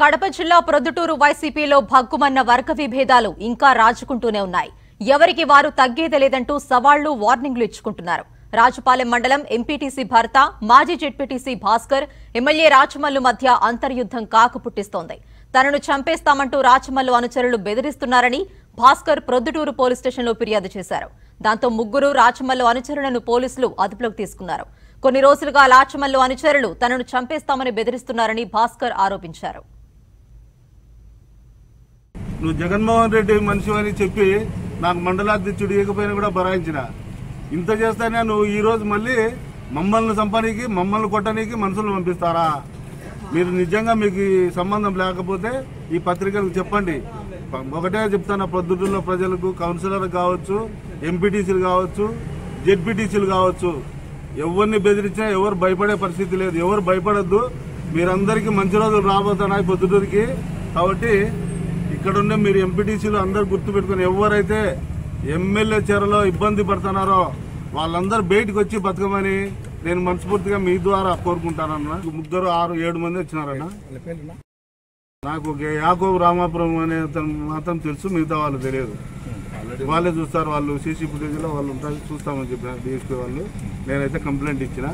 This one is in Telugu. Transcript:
కడప జిల్లా ప్రొద్దుటూరు వైసీపీలో భగ్గుమన్న వర్గ విభేదాలు ఇంకా రాజుకుంటూనే ఉన్నాయి. ఎవరికి వారు తగ్గేదే లేదంటూ సవాళ్ళు వార్నింగ్లు ఇచ్చుకుంటున్నారు. రాజుపాలెం మండలం ఎంపీటీసీ భర్త మాజీ జెడ్పీటీసీ భాస్కర్ ఎమ్మెల్యే రాచమల్లు మధ్య అంతర్యుద్ధం కాకు పుట్టిస్తోంది. తనను చంపేస్తామంటూ రాచమల్లు అనుచరులు బెదిరిస్తున్నారని భాస్కర్ ప్రొద్దుటూరు పోలీస్ స్టేషన్లో ఫిర్యాదు చేశారు. దాంతో ముగ్గురు రాచమల్లు అనుచరులను పోలీసులు అదుపులోకి తీసుకున్నారు. కొన్ని రోజులుగా రాచమల్లు అనుచరులు తనను చంపేస్తామని బెదిరిస్తున్నారని భాస్కర్ ఆరోపించారు. నువ్వు జగన్మోహన్ రెడ్డి మనిషి అని చెప్పి నాకు మండలాధ్యక్షుడు ఇకపోయినా కూడా బరాయించిన. ఇంత చేస్తానే నువ్వు ఈ రోజు మళ్ళీ మమ్మల్ని చంపనీకి మమ్మల్ని కొట్టనీకి మనుషులను పంపిస్తారా? మీరు నిజంగా మీకు సంబంధం లేకపోతే ఈ పత్రికలకు చెప్పండి. ఒకటే చెప్తాను పొద్దుటూరులో ప్రజలకు కౌన్సిలర్ కావచ్చు ఎంపీటీసీలు కావచ్చు జెడ్పీటీసీలు కావచ్చు. ఎవరిని బెదిరించినా ఎవరు భయపడే పరిస్థితి లేదు. ఎవరు భయపడద్దు. మీరందరికీ మంచి రోజులు రాబోతున్నాయి పొద్దుటూరుకి. కాబట్టి ఇక్కడున్న మీరు ఎంపీటీసీలు అందరు గుర్తుపెట్టుకుని ఎవరైతే ఎమ్మెల్యే చీరలో ఇబ్బంది పడుతున్నారో వాళ్ళందరూ బయటకు వచ్చి బతకమని నేను మనస్ఫూర్తిగా మీ ద్వారా కోరుకుంటానన్న. ముగ్గురు ఆరు ఏడు మంది వచ్చినారన్న. నాకు ఒక యాకోబు రామాపురం అనే మాత్రం తెలుసు మిగతా వాళ్ళు తెలియదు. వాళ్ళే చూస్తారు వాళ్ళు సీసీ ఫుటేజ్లో వాళ్ళు ఉంటారు చూస్తామని చెప్పిన డిఎస్పీ వాళ్ళు. నేనైతే కంప్లైంట్ ఇచ్చిన.